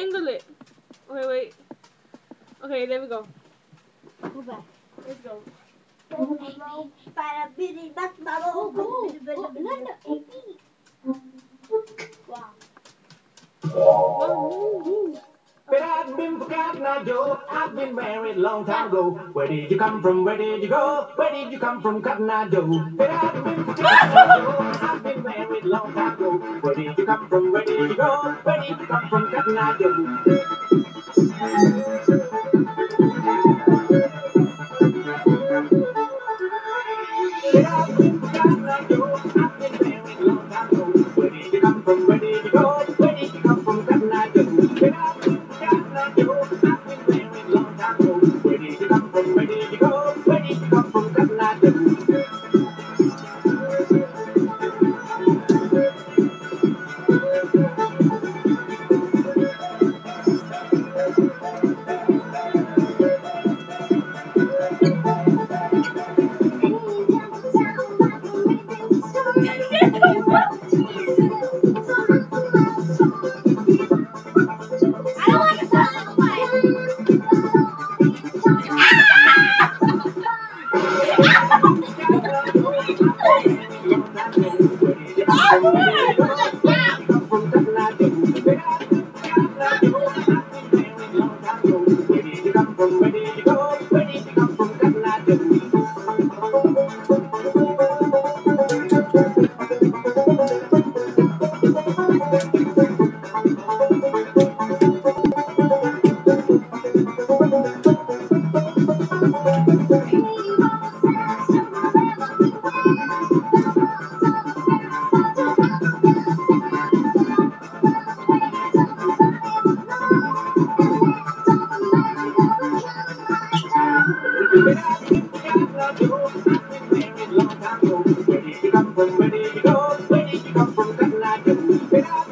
angle it. Okay, wait. Okay, there we go. Go back. Let's go. Para bidi bat babo. No, no, hey, Wow. Been I Joe. I've been married long time ago. Where did you come from? Where did you go? Where did you come from, Cotton Eye Joe? But I've been. I've been married long time ago. Where did you come from? Where did you go? Where did you come from, Cotton Eye Joe? Forgotten, I Oh, Where did you come from? Where did you go? Where did you come from?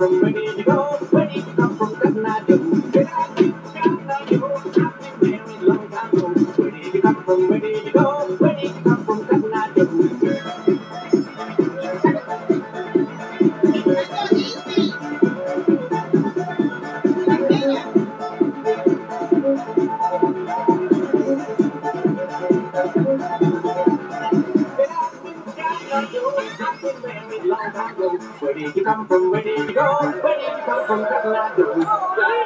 program Cotton Eye Joe?